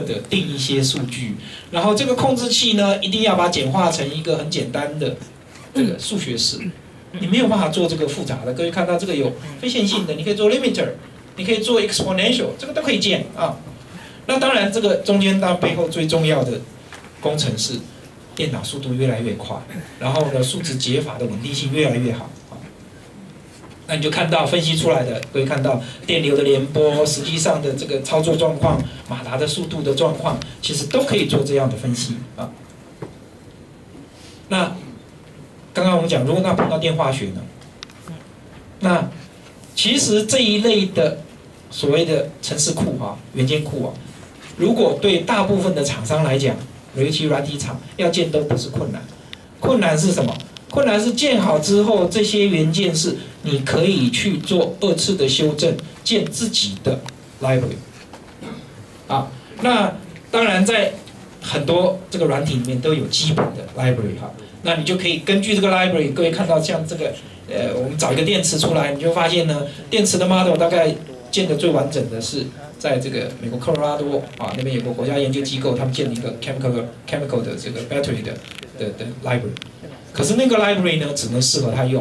的定一些数据，然后这个控制器呢，一定要把它简化成一个很简单的这个数学式，你没有办法做这个复杂的。各位看到这个有非线性的，你可以做 limiter，你可以做 exponential，这个都可以建啊。那当然，这个中间到背后最重要的工程是电脑速度越来越快，然后呢，数值解法的稳定性越来越好。那你就看到分析出来的，可以看到电流的联播，实际上的这个操作状况，马达的速度的状况，其实都可以做这样的分析啊。那刚刚我们讲，如果那碰到电化学呢？那其实这一类的所谓的城市库啊、元件库啊，如果对大部分的厂商来讲，尤其软体厂要建都不是困难，困难是什么？困难是建好之后，这些元件是你可以去做二次的修正，建自己的 library。啊，那当然在很多这个软体里面都有基本的 library 哈，那你就可以根据这个 library，各位看到像这个，呃，我们找一个电池出来，你就发现呢，电池的 model 大概建的最完整的是在这个美国科罗拉多啊那边有个国家研究机构，他们建了一个 chemical chemical 的这个 battery 的的的 library。可是那个 library 呢，只能适合他用。